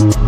you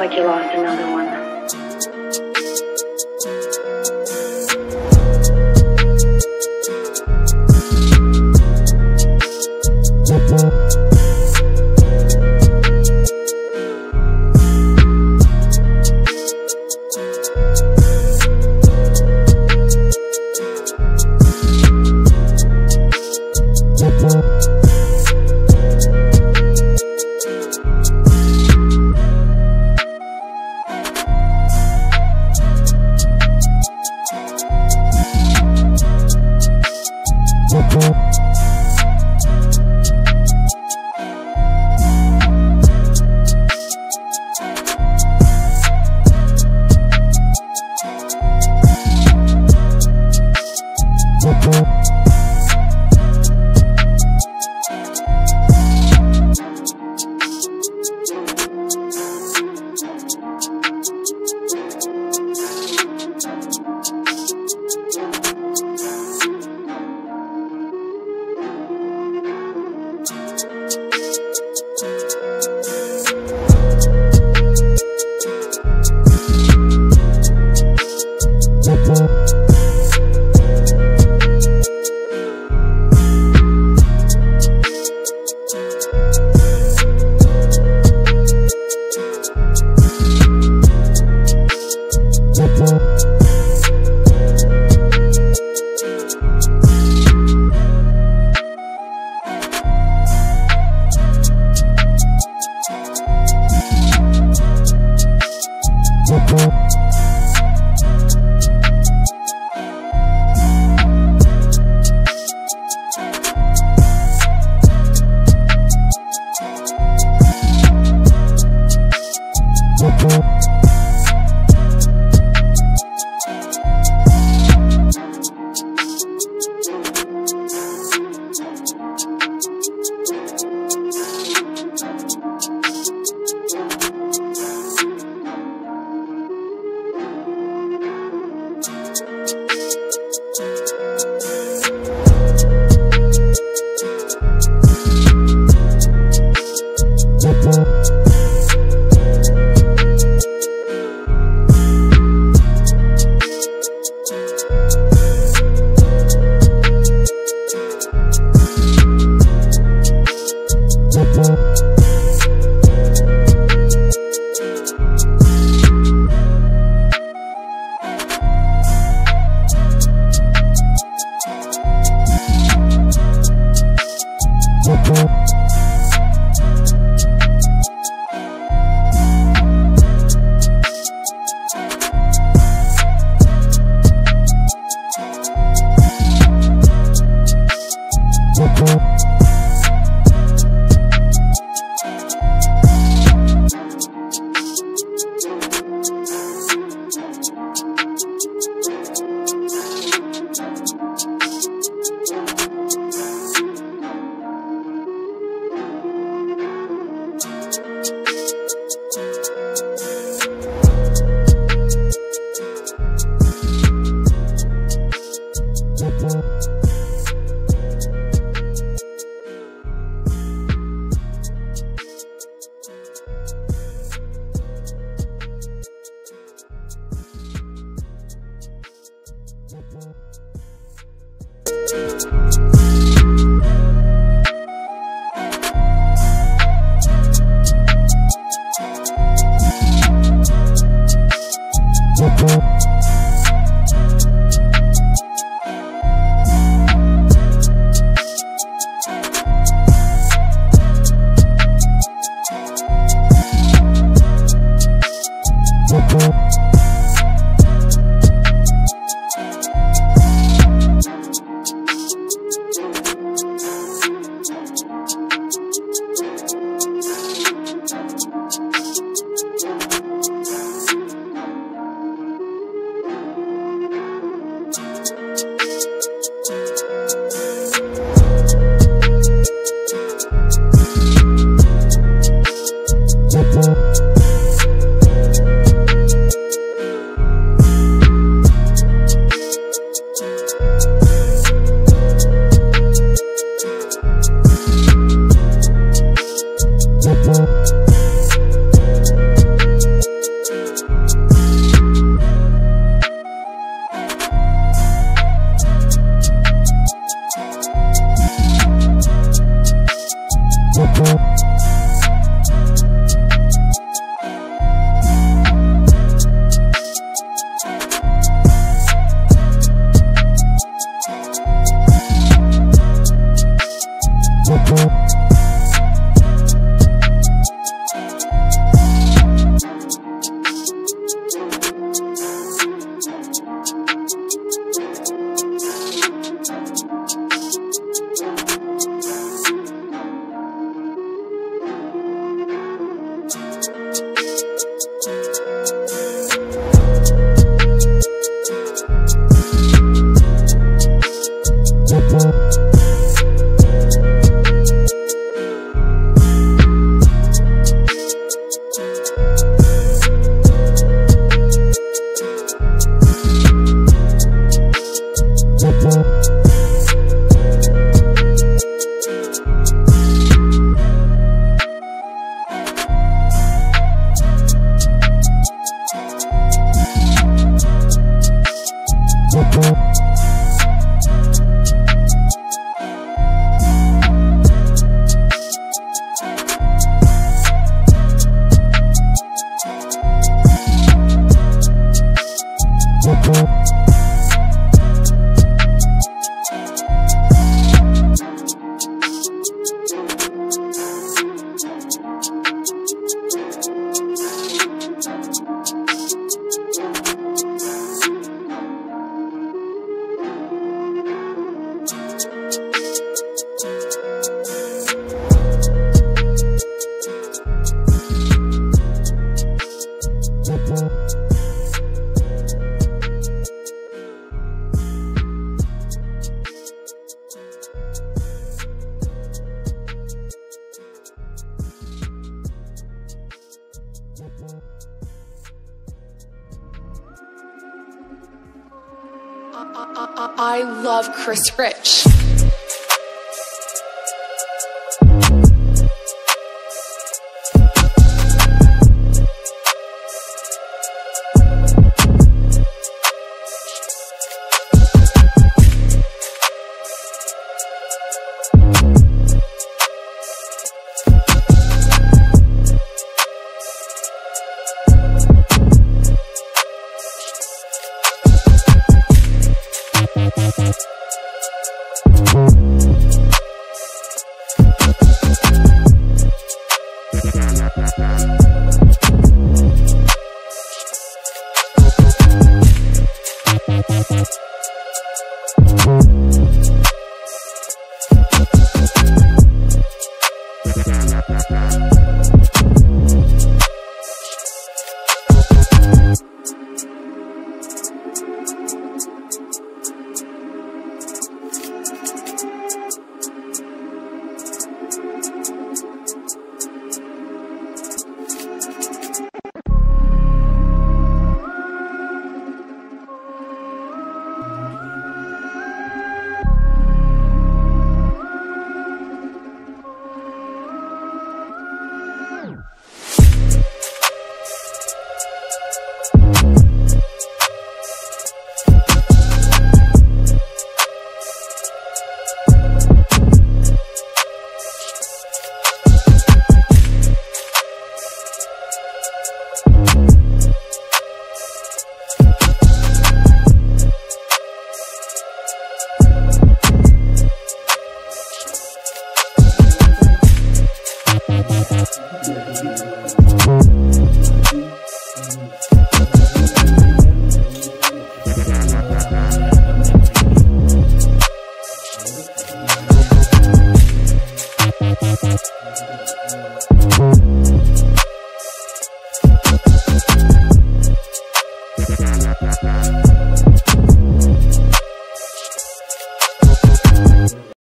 like you lost another one. Thank I love Chris Rich.